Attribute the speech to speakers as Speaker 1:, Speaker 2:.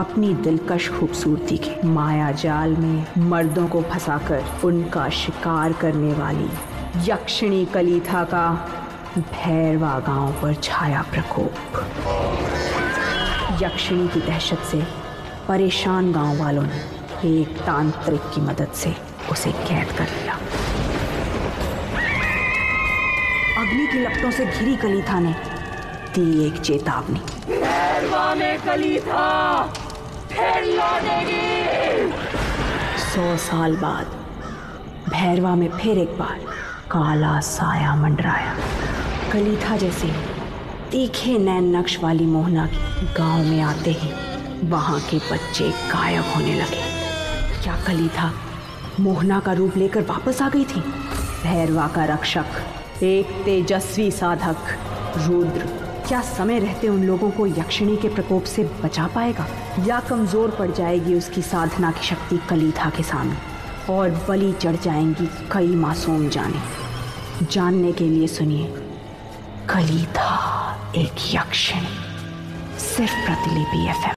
Speaker 1: अपनी दिलकश खूबसूरती के माया जाल में मर्दों को फंसाकर उनका शिकार करने वाली यक्षिणी कलीथा का भैरवा गाँव पर छाया प्रकोप। यक्षिणी की दहशत से परेशान गाँव वालों ने एक तांत्रिक की मदद से उसे कैद कर लिया। अग्नि की लपटों से घिरी कलीथा ने दी एक चेतावनी।
Speaker 2: कलीथा!
Speaker 1: सौ साल बाद, भैरवा में फिर एक बार काला साया मंडराया। कलीथा जैसे तीखे नैन नक्श वाली मोहना के गाँव में आते ही वहाँ के बच्चे गायब होने लगे। क्या कलीथा मोहना का रूप लेकर वापस आ गई थी? भैरवा का रक्षक, एक तेजस्वी साधक, रुद्र क्या समय रहते उन लोगों को यक्षिणी के प्रकोप से बचा पाएगा? या कमज़ोर पड़ जाएगी उसकी साधना की शक्ति कलीथा के सामने? और बलि चढ़ जाएँगी कई मासूम जाने। जानने के लिए सुनिए, कलीथा एक यक्षिणी, सिर्फ़ प्रतिलिपि एफएम